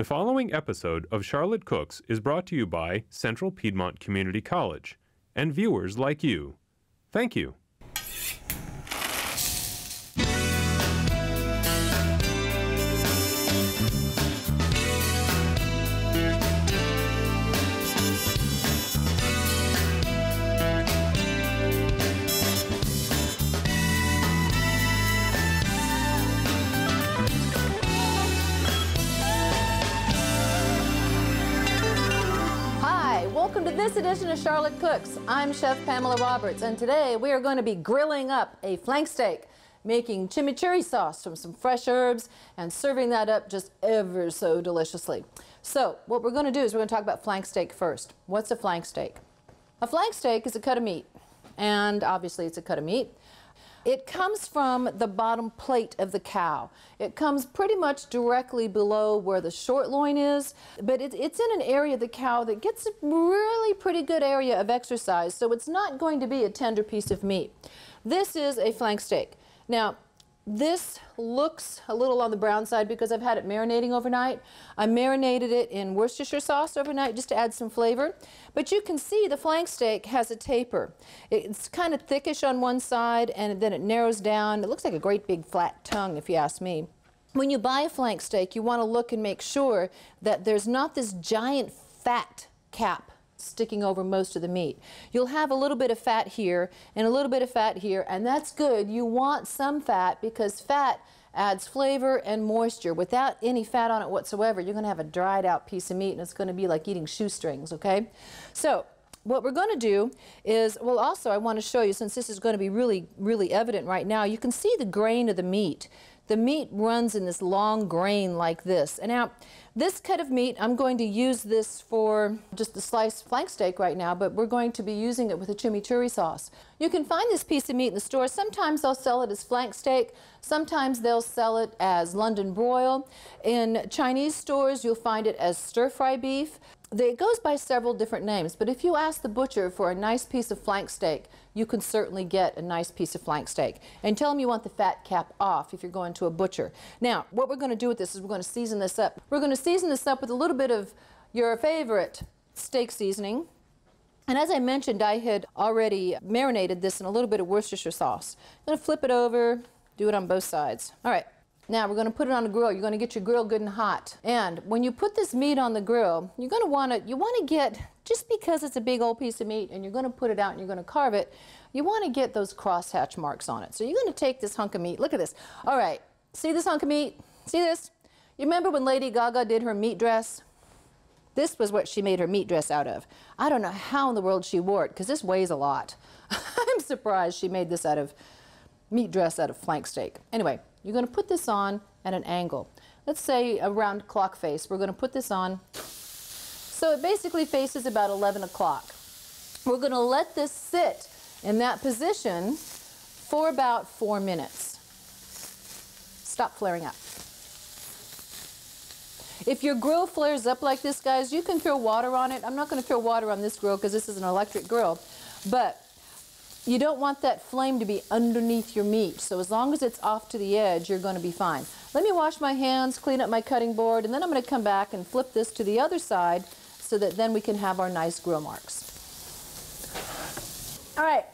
The following episode of Charlotte Cooks is brought to you by Central Piedmont Community College and viewers like you. Thank you. Charlotte Cooks. I'm Chef Pamela Roberts, and today we are going to be grilling up a flank steak, making chimichurri sauce from some fresh herbs, and serving that up just ever so deliciously. So, what we're going to do is we're going to talk about flank steak first. What's a flank steak? A flank steak is a cut of meat, and obviously it's a cut of meat. It comes from the bottom plate of the cow. It comes pretty much directly below where the short loin is, but it, it's in an area of the cow that gets a really pretty good area of exercise, so it's not going to be a tender piece of meat. This is a flank steak. Now, this looks a little on the brown side because I've had it marinating overnight. I marinated it in Worcestershire sauce overnight just to add some flavor. But you can see the flank steak has a taper. It's kind of thickish on one side and then it narrows down. It looks like a great big flat tongue if you ask me. When you buy a flank steak, you want to look and make sure that there's not this giant fat cap sticking over most of the meat. You'll have a little bit of fat here and a little bit of fat here, and that's good. You want some fat because fat adds flavor and moisture. Without any fat on it whatsoever, you're going to have a dried out piece of meat and it's going to be like eating shoestrings, okay? So, what we're going to do is, well, also I want to show you, since this is going to be really, really evident right now, you can see the grain of the meat. The meat runs in this long grain like this. And now, this cut of meat, I'm going to use this for just the sliced flank steak right now, but we're going to be using it with a chimichurri sauce. You can find this piece of meat in the store. Sometimes they'll sell it as flank steak. Sometimes they'll sell it as London broil. In Chinese stores, you'll find it as stir-fry beef. It goes by several different names, but if you ask the butcher for a nice piece of flank steak, you can certainly get a nice piece of flank steak. And tell them you want the fat cap off if you're going to a butcher. Now, what we're going to do with this is we're going to season this up. We're going to season this up with a little bit of your favorite steak seasoning. And as I mentioned, I had already marinated this in a little bit of Worcestershire sauce. I'm going to flip it over, do it on both sides. All right. Now we're going to put it on the grill. You're going to get your grill good and hot. And when you put this meat on the grill, you're going to want to you want to get just because it's a big old piece of meat and you're going to put it out and you're going to carve it, you want to get those crosshatch marks on it. So you're going to take this hunk of meat. Look at this. All right. See this hunk of meat? See this? You remember when Lady Gaga did her meat dress? This was what she made her meat dress out of. I don't know how in the world she wore it because this weighs a lot. I'm surprised she made this out of meat dress out of flank steak. Anyway, you're going to put this on at an angle. Let's say around clock face. We're going to put this on. So it basically faces about 11 o'clock. We're going to let this sit in that position for about four minutes. Stop flaring up. If your grill flares up like this, guys, you can throw water on it. I'm not going to throw water on this grill because this is an electric grill. But you don't want that flame to be underneath your meat. So as long as it's off to the edge, you're going to be fine. Let me wash my hands, clean up my cutting board, and then I'm going to come back and flip this to the other side so that then we can have our nice grill marks. All right,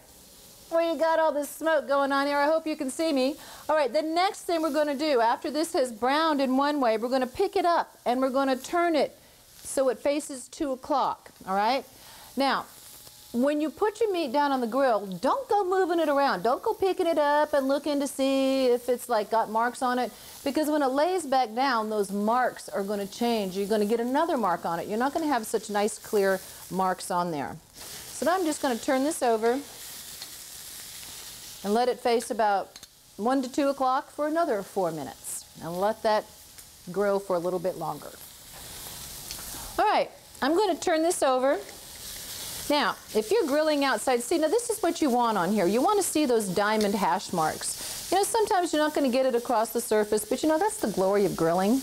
well, you got all this smoke going on here. I hope you can see me. All right, the next thing we're going to do, after this has browned in one way, we're going to pick it up and we're going to turn it so it faces 2 o'clock, all right? Now, when you put your meat down on the grill, don't go moving it around. Don't go picking it up and looking to see if it's like got marks on it. Because when it lays back down, those marks are going to change. You're going to get another mark on it. You're not going to have such nice clear marks on there. So now I'm just going to turn this over and let it face about 1 to 2 o'clock for another 4 minutes. And let that grill for a little bit longer. All right, I'm going to turn this over. Now, if you're grilling outside, see, now this is what you want on here. You want to see those diamond hash marks. You know, sometimes you're not going to get it across the surface, but you know, that's the glory of grilling.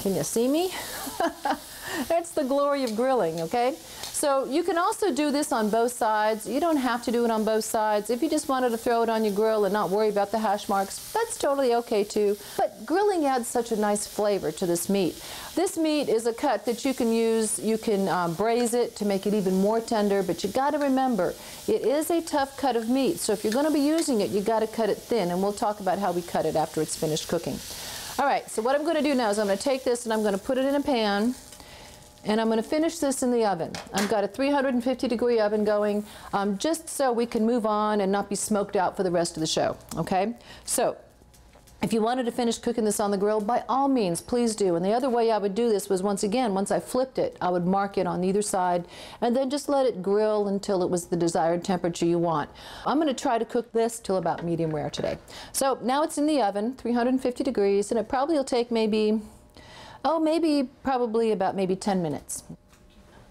Can you see me? That's the glory of grilling, okay? So you can also do this on both sides. You don't have to do it on both sides. If you just wanted to throw it on your grill and not worry about the hash marks, that's totally okay too. But grilling adds such a nice flavor to this meat. This meat is a cut that you can use, you can um, braise it to make it even more tender, but you gotta remember, it is a tough cut of meat. So if you're gonna be using it, you gotta cut it thin, and we'll talk about how we cut it after it's finished cooking. All right, so what I'm gonna do now is I'm gonna take this and I'm gonna put it in a pan and I'm going to finish this in the oven. I've got a 350 degree oven going um, just so we can move on and not be smoked out for the rest of the show, okay? So if you wanted to finish cooking this on the grill, by all means, please do. And the other way I would do this was once again, once I flipped it, I would mark it on either side and then just let it grill until it was the desired temperature you want. I'm going to try to cook this till about medium rare today. So now it's in the oven, 350 degrees, and it probably will take maybe Oh, maybe probably about maybe 10 minutes.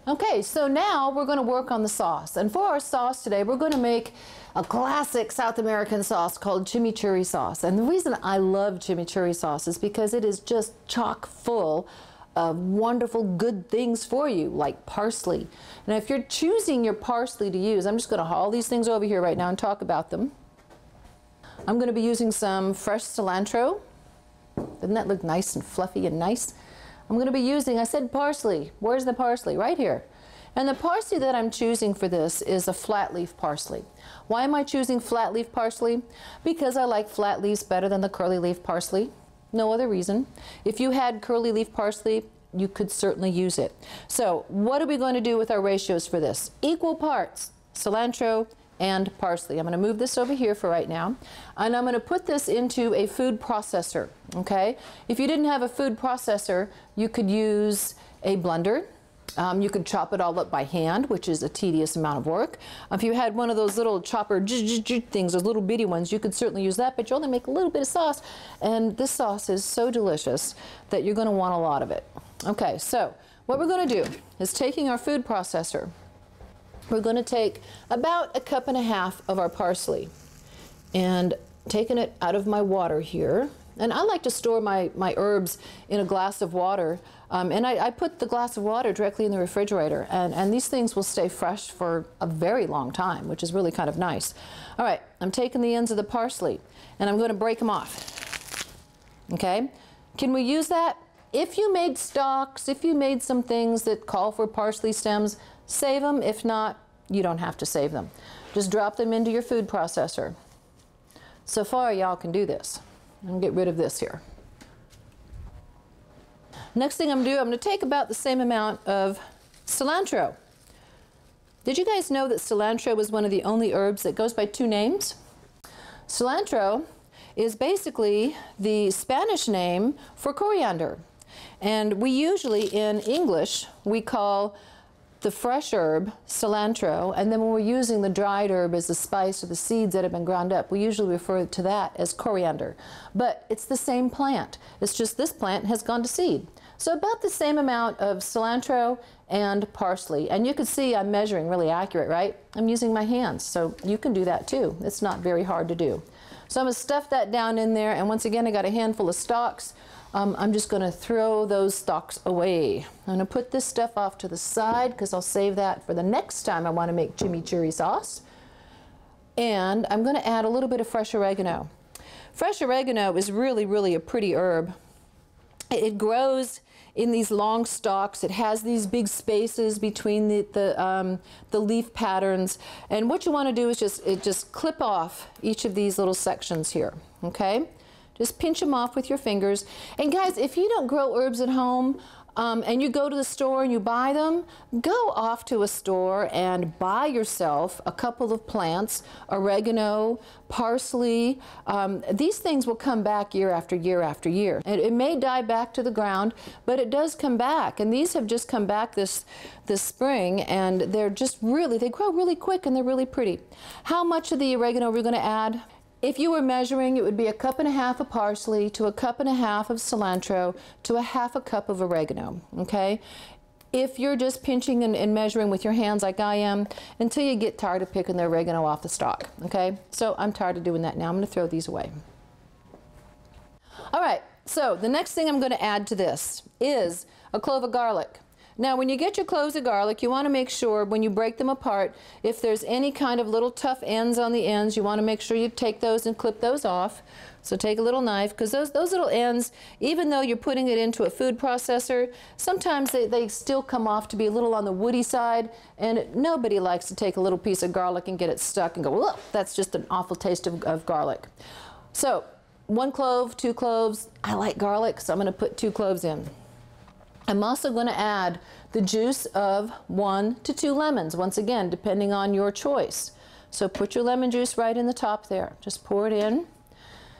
Okay, so now we're going to work on the sauce. And for our sauce today, we're going to make a classic South American sauce called chimichurri sauce. And the reason I love chimichurri sauce is because it is just chock full of wonderful good things for you, like parsley. Now, if you're choosing your parsley to use, I'm just going to haul these things over here right now and talk about them. I'm going to be using some fresh cilantro. Doesn't that look nice and fluffy and nice? I'm going to be using, I said parsley. Where's the parsley? Right here. And the parsley that I'm choosing for this is a flat leaf parsley. Why am I choosing flat leaf parsley? Because I like flat leaves better than the curly leaf parsley. No other reason. If you had curly leaf parsley, you could certainly use it. So what are we going to do with our ratios for this? Equal parts cilantro, and parsley. I'm going to move this over here for right now. And I'm going to put this into a food processor, okay? If you didn't have a food processor, you could use a blender. Um, you could chop it all up by hand, which is a tedious amount of work. If you had one of those little chopper things, those little bitty ones, you could certainly use that, but you only make a little bit of sauce. And this sauce is so delicious that you're going to want a lot of it. Okay, so what we're going to do is taking our food processor, we're going to take about a cup and a half of our parsley and taking it out of my water here. And I like to store my, my herbs in a glass of water. Um, and I, I, put the glass of water directly in the refrigerator. And, and these things will stay fresh for a very long time, which is really kind of nice. All right, I'm taking the ends of the parsley and I'm going to break them off. Okay? Can we use that? If you made stocks, if you made some things that call for parsley stems, Save them. If not, you don't have to save them. Just drop them into your food processor. So far, y'all can do this. I'm gonna get rid of this here. Next thing I'm to do, I'm to take about the same amount of cilantro. Did you guys know that cilantro was one of the only herbs that goes by two names? Cilantro is basically the Spanish name for coriander. And we usually, in English, we call the fresh herb, cilantro, and then when we're using the dried herb as the spice or the seeds that have been ground up, we usually refer to that as coriander. But it's the same plant. It's just this plant has gone to seed. So about the same amount of cilantro and parsley. And you can see I'm measuring really accurate, right? I'm using my hands, so you can do that too. It's not very hard to do. So I'm to stuff that down in there, and once again, I got a handful of stalks um, I'm just going to throw those stalks away. I'm going to put this stuff off to the side because I'll save that for the next time I want to make chimichurri sauce. And I'm going to add a little bit of fresh oregano. Fresh oregano is really, really a pretty herb. It grows in these long stalks. It has these big spaces between the, the, um, the leaf patterns. And what you want to do is just, it just clip off each of these little sections here, okay? Just pinch them off with your fingers. And guys, if you don't grow herbs at home, um, and you go to the store and you buy them, go off to a store and buy yourself a couple of plants, oregano, parsley. Um, these things will come back year after year after year. And it may die back to the ground, but it does come back. And these have just come back this, this spring, and they're just really, they grow really quick and they're really pretty. How much of the oregano are we going to add? If you were measuring, it would be a cup and a half of parsley to a cup and a half of cilantro to a half a cup of oregano, okay? If you're just pinching and, and, measuring with your hands like I am, until you get tired of picking the oregano off the stalk, okay? So I'm tired of doing that now. I'm gonna throw these away. All right, so the next thing I'm gonna add to this is a clove of garlic. Now, when you get your cloves of garlic, you want to make sure when you break them apart, if there's any kind of little tough ends on the ends, you want to make sure you take those and clip those off. So take a little knife, because those, those little ends, even though you're putting it into a food processor, sometimes they, they still come off to be a little on the woody side, and nobody likes to take a little piece of garlic and get it stuck and go, well, that's just an awful taste of, of garlic. So one clove, two cloves. I like garlic, so I'm going to put two cloves in. I'm also going to add the juice of one to two lemons, once again, depending on your choice. So put your lemon juice right in the top there. Just pour it in.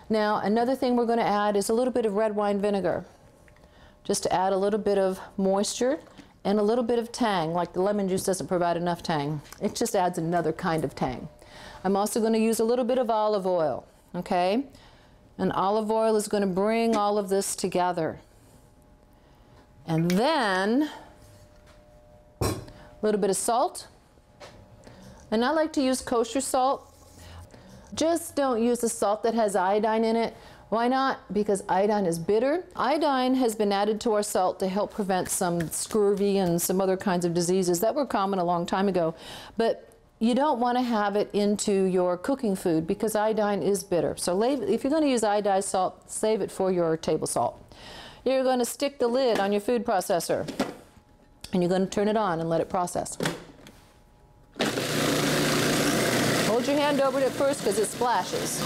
Now, another thing we're going to add is a little bit of red wine vinegar, just to add a little bit of moisture and a little bit of tang, like the lemon juice doesn't provide enough tang. It just adds another kind of tang. I'm also going to use a little bit of olive oil, okay? And olive oil is going to bring all of this together. And then a little bit of salt. And I like to use kosher salt. Just don't use the salt that has iodine in it. Why not? Because iodine is bitter. Iodine has been added to our salt to help prevent some scurvy and some other kinds of diseases that were common a long time ago. But you don't want to have it into your cooking food because iodine is bitter. So if you're going to use iodized salt, save it for your table salt. You're going to stick the lid on your food processor and you're going to turn it on and let it process. Hold your hand over it at first because it splashes.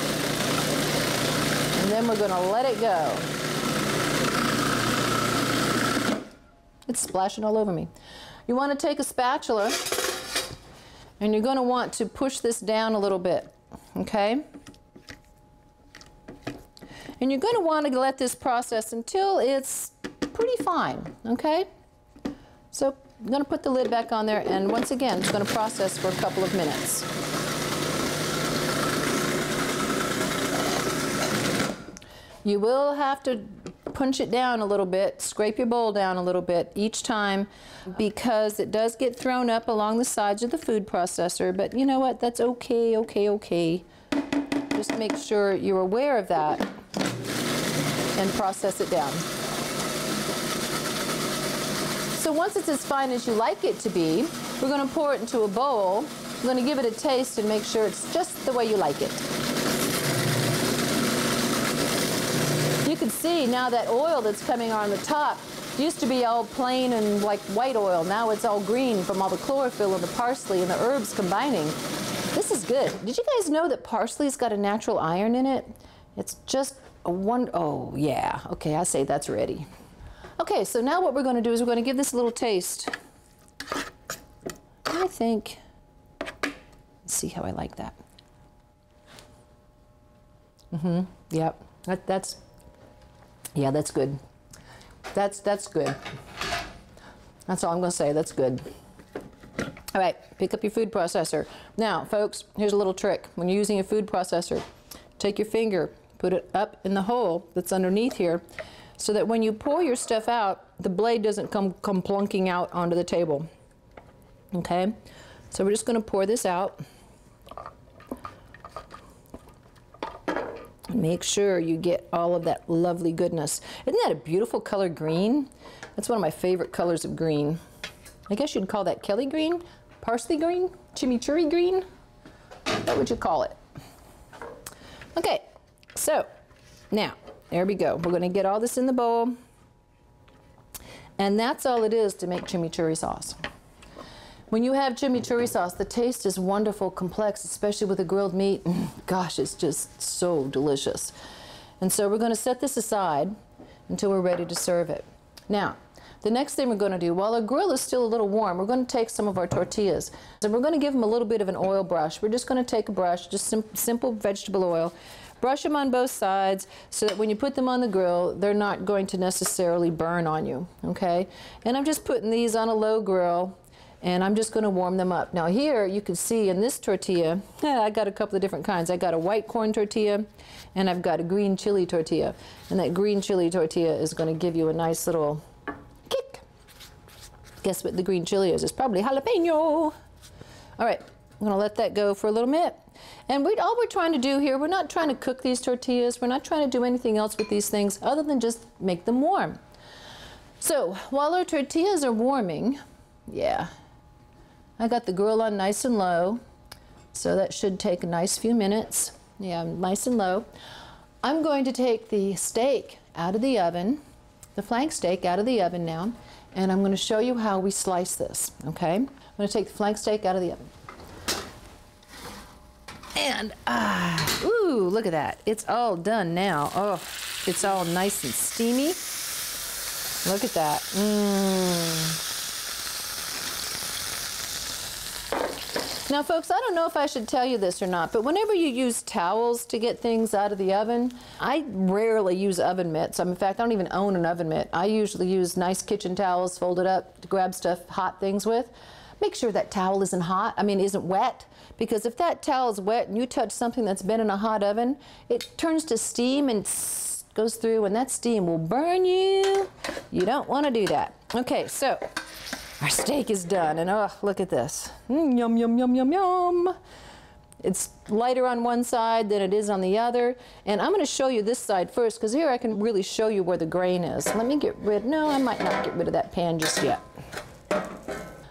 And then we're going to let it go. It's splashing all over me. You want to take a spatula and you're going to want to push this down a little bit, okay? And you're going to want to let this process until it's pretty fine, okay? So I'm going to put the lid back on there and once again it's going to process for a couple of minutes. You will have to punch it down a little bit, scrape your bowl down a little bit each time because it does get thrown up along the sides of the food processor, but you know what, that's okay, okay, okay. Just make sure you're aware of that and process it down. So once it's as fine as you like it to be, we're going to pour it into a bowl. We're going to give it a taste and make sure it's just the way you like it. You can see now that oil that's coming on the top used to be all plain and like white oil. Now it's all green from all the chlorophyll and the parsley and the herbs combining. This is good. Did you guys know that parsley's got a natural iron in it? It's just one, oh yeah, okay, I say that's ready. Okay, so now what we're gonna do is we're gonna give this a little taste. I think, see how I like that. Mm-hmm, yep, that, that's, yeah, that's good. That's, that's good. That's all I'm gonna say, that's good. All right, pick up your food processor. Now, folks, here's a little trick. When you're using a food processor, take your finger, put it up in the hole that's underneath here so that when you pour your stuff out, the blade doesn't come, come plunking out onto the table. Okay, so we're just going to pour this out. Make sure you get all of that lovely goodness. Isn't that a beautiful color green? That's one of my favorite colors of green. I guess you'd call that Kelly green, parsley green, chimichurri green. What would you call it? Okay, so now, there we go. We're going to get all this in the bowl. And that's all it is to make chimichurri sauce. When you have chimichurri sauce, the taste is wonderful, complex, especially with the grilled meat. Mm, gosh, it's just so delicious. And so we're going to set this aside until we're ready to serve it. Now, the next thing we're going to do, while our grill is still a little warm, we're going to take some of our tortillas. And we're going to give them a little bit of an oil brush. We're just going to take a brush, just sim simple vegetable oil, Brush them on both sides so that when you put them on the grill, they're not going to necessarily burn on you, okay? And I'm just putting these on a low grill and I'm just going to warm them up. Now here you can see in this tortilla, I got a couple of different kinds. I got a white corn tortilla and I've got a green chili tortilla. And that green chili tortilla is going to give you a nice little kick. Guess what the green chili is? It's probably jalapeno. All right, I'm to let that go for a little bit. And we, all we're trying to do here, we're not trying to cook these tortillas. We're not trying to do anything else with these things other than just make them warm. So while our tortillas are warming, yeah, I got the grill on nice and low. So that should take a nice few minutes. Yeah, nice and low. I'm going to take the steak out of the oven, the flank steak out of the oven now, and I'm going to show you how we slice this, okay? I'm going to take the flank steak out of the oven. And, ah, ooh, look at that. It's all done now. Oh, it's all nice and steamy. Look at that. Mmm. Now, folks, I don't know if I should tell you this or not, but whenever you use towels to get things out of the oven, I rarely use oven mitts. I'm, in fact, I don't even own an oven mitt. I usually use nice kitchen towels folded up to grab stuff, hot things with. Make sure that towel isn't hot, I mean, isn't wet, because if that towel is wet and you touch something that's been in a hot oven, it turns to steam and goes through, and that steam will burn you. You don't want to do that. Okay, so our steak is done, and oh, look at this. Mm, yum, yum, yum, yum, yum. It's lighter on one side than it is on the other. And I'm going to show you this side first, because here I can really show you where the grain is. Let me get rid, no, I might not get rid of that pan just yet.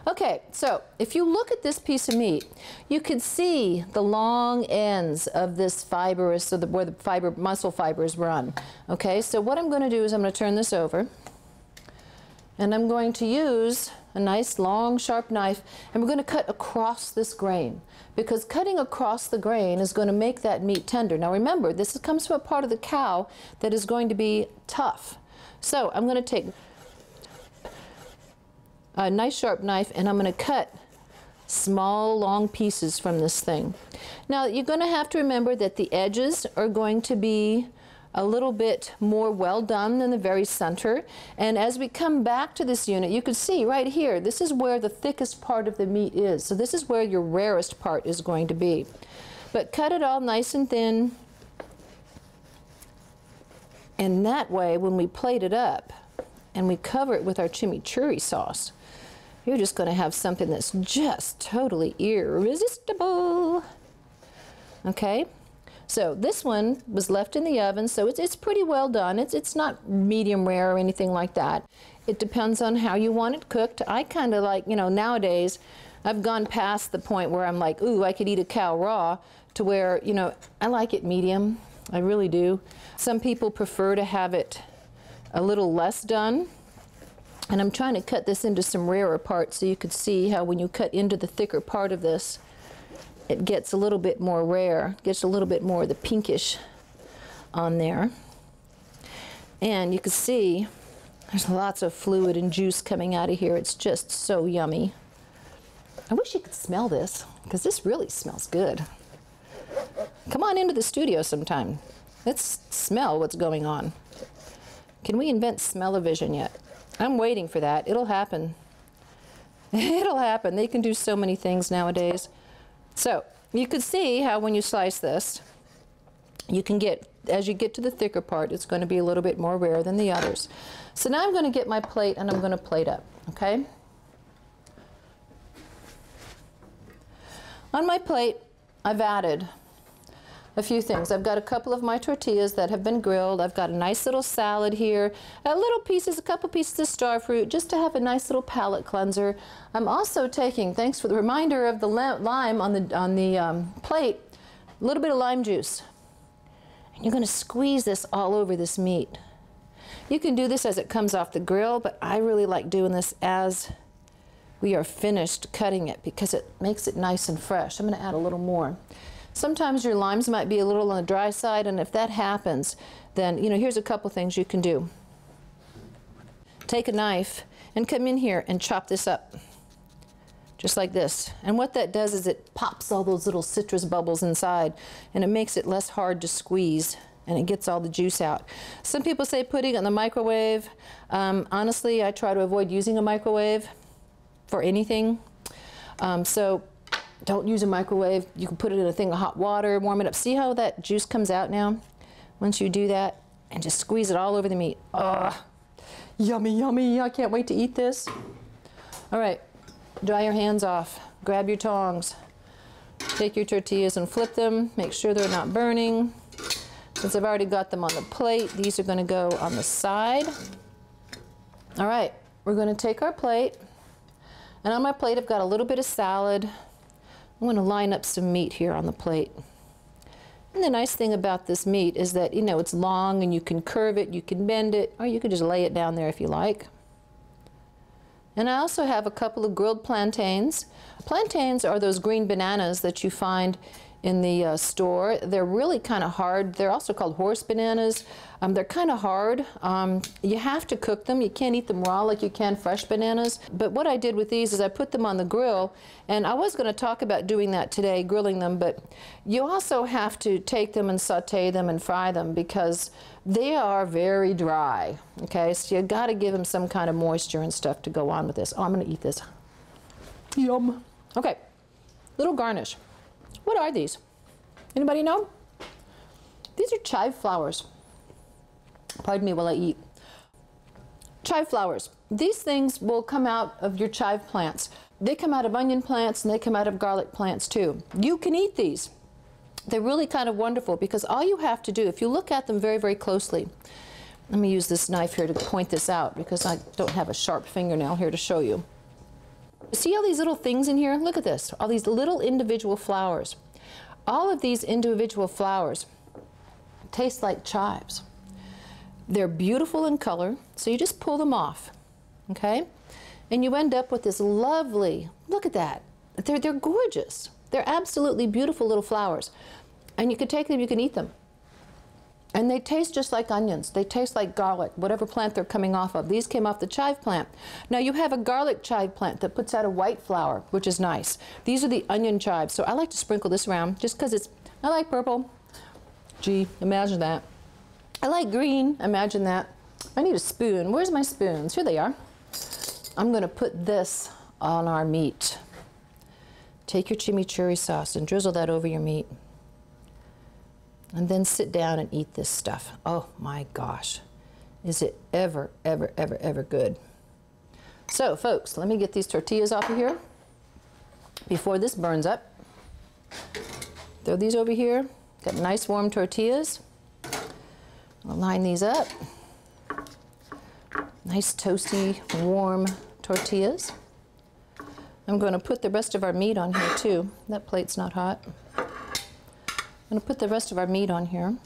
Okay, so if you look at this piece of meat, you can see the long ends of this fibrous, so the, where the fiber, muscle fibers run. Okay, so what I'm going to do is I'm going to turn this over, and I'm going to use a nice long sharp knife and we're going to cut across this grain because cutting across the grain is going to make that meat tender. Now remember this comes from a part of the cow that is going to be tough. So I'm going to take a nice sharp knife and I'm going to cut small long pieces from this thing. Now you're going to have to remember that the edges are going to be a little bit more well done than the very center. And as we come back to this unit, you can see right here, this is where the thickest part of the meat is. So this is where your rarest part is going to be. But cut it all nice and thin. And that way, when we plate it up and we cover it with our chimichurri sauce, you're just going to have something that's just totally irresistible. Okay? So this one was left in the oven, so it's, it's pretty well done. It's, it's not medium rare or anything like that. It depends on how you want it cooked. I kind of like, you know, nowadays I've gone past the point where I'm like, ooh, I could eat a cow raw, to where, you know, I like it medium. I really do. Some people prefer to have it a little less done. And I'm trying to cut this into some rarer parts so you could see how when you cut into the thicker part of this, it gets a little bit more rare, gets a little bit more of the pinkish on there. And you can see there's lots of fluid and juice coming out of here. It's just so yummy. I wish you could smell this because this really smells good. Come on into the studio sometime. Let's smell what's going on. Can we invent smell-o-vision yet? I'm waiting for that. It'll happen. It'll happen. They can do so many things nowadays. So you could see how when you slice this, you can get, as you get to the thicker part, it's going to be a little bit more rare than the others. So now I'm going to get my plate and I'm going to plate up, okay? On my plate, I've added a few things. I've got a couple of my tortillas that have been grilled. I've got a nice little salad here, a little pieces, a couple pieces of star fruit, just to have a nice little palate cleanser. I'm also taking, thanks for the reminder of the lime on the, on the um, plate, a little bit of lime juice. And you're going to squeeze this all over this meat. You can do this as it comes off the grill, but I really like doing this as we are finished cutting it because it makes it nice and fresh. I'm going to add a little more. Sometimes your limes might be a little on the dry side, and if that happens, then, you know, here's a couple things you can do. Take a knife and come in here and chop this up, just like this. And what that does is it pops all those little citrus bubbles inside, and it makes it less hard to squeeze and it gets all the juice out. Some people say putting it in the microwave. Um, honestly, I try to avoid using a microwave for anything. Um, so don't use a microwave. You can put it in a thing of hot water, warm it up. See how that juice comes out now? Once you do that, and just squeeze it all over the meat. Oh, yummy, yummy. I can't wait to eat this. All right, dry your hands off. Grab your tongs. Take your tortillas and flip them. Make sure they're not burning. Since I've already got them on the plate, these are going to go on the side. All right, we're going to take our plate, and on my plate I've got a little bit of salad. I'm going to line up some meat here on the plate. And the nice thing about this meat is that, you know, it's long and you can curve it, you can bend it, or you can just lay it down there if you like. And I also have a couple of grilled plantains. Plantains are those green bananas that you find in the uh, store. They're really kind of hard. They're also called horse bananas. Um, they're kind of hard. Um, you have to cook them. You can't eat them raw like you can fresh bananas. But what I did with these is I put them on the grill, and I was going to talk about doing that today, grilling them, but you also have to take them and saute them and fry them because they are very dry. Okay, so you've got to give them some kind of moisture and stuff to go on with this. Oh, I'm going to eat this. Yum. Okay, little garnish. What are these? Anybody know? These are chive flowers. Pardon me while I eat. Chive flowers. These things will come out of your chive plants. They come out of onion plants and they come out of garlic plants too. You can eat these. They're really kind of wonderful because all you have to do, if you look at them very, very closely, let me use this knife here to point this out because I don't have a sharp fingernail here to show you. See all these little things in here? Look at this, all these little individual flowers. All of these individual flowers taste like chives. They're beautiful in color, so you just pull them off, okay? And you end up with this lovely, look at that. They're, they're gorgeous. They're absolutely beautiful little flowers. And you can take them, you can eat them. And they taste just like onions. They taste like garlic, whatever plant they're coming off of. These came off the chive plant. Now you have a garlic chive plant that puts out a white flower, which is nice. These are the onion chives. So I like to sprinkle this around just because it's, I like purple. Gee, imagine that. I like green, imagine that. I need a spoon. Where's my spoons? Here they are. I'm going to put this on our meat. Take your chimichurri sauce and drizzle that over your meat and then sit down and eat this stuff. Oh my gosh, is it ever, ever, ever, ever good. So folks, let me get these tortillas off of here before this burns up. Throw these over here. Got nice warm tortillas. I'll line these up. Nice toasty, warm tortillas. I'm going to put the rest of our meat on here too. That plate's not hot. I'm going to put the rest of our meat on here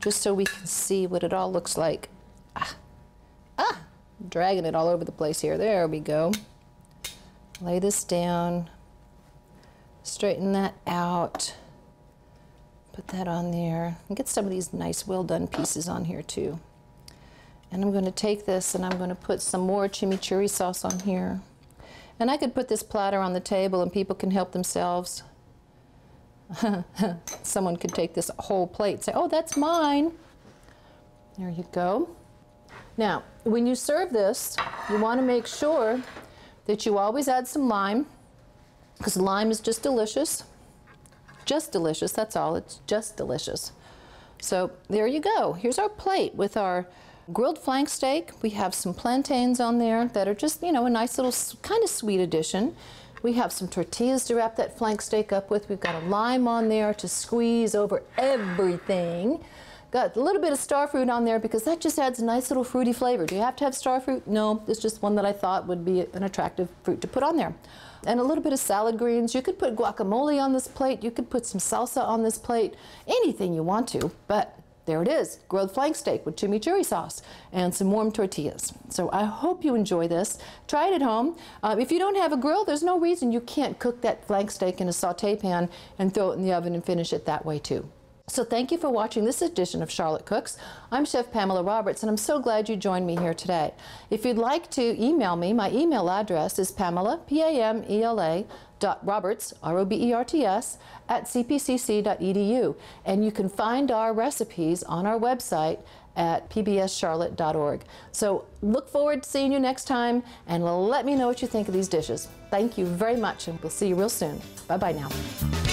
just so we can see what it all looks like. Ah, ah, dragging it all over the place here. There we go. Lay this down, straighten that out, put that on there, and get some of these nice well done pieces on here too. And I'm going to take this and I'm going to put some more chimichurri sauce on here. And I could put this platter on the table and people can help themselves. Someone could take this whole plate and say, oh, that's mine. There you go. Now, when you serve this, you want to make sure that you always add some lime, because lime is just delicious. Just delicious, that's all. It's just delicious. So there you go. Here's our plate with our grilled flank steak. We have some plantains on there that are just, you know, a nice little kind of sweet addition. We have some tortillas to wrap that flank steak up with. We've got a lime on there to squeeze over everything. Got a little bit of star fruit on there because that just adds a nice little fruity flavor. Do you have to have star fruit? No, it's just one that I thought would be an attractive fruit to put on there. And a little bit of salad greens. You could put guacamole on this plate. You could put some salsa on this plate. Anything you want to, but there it is, grilled flank steak with chimichurri sauce and some warm tortillas. So I hope you enjoy this. Try it at home. Uh, if you don't have a grill, there's no reason you can't cook that flank steak in a saute pan and throw it in the oven and finish it that way too. So thank you for watching this edition of Charlotte Cooks. I'm Chef Pamela Roberts, and I'm so glad you joined me here today. If you'd like to email me, my email address is pamela, P-A-M-E-L-A, dot roberts, R-O-B-E-R-T-S, at cpcc.edu. And you can find our recipes on our website at pbscharlotte.org. So look forward to seeing you next time, and let me know what you think of these dishes. Thank you very much, and we'll see you real soon. Bye-bye now.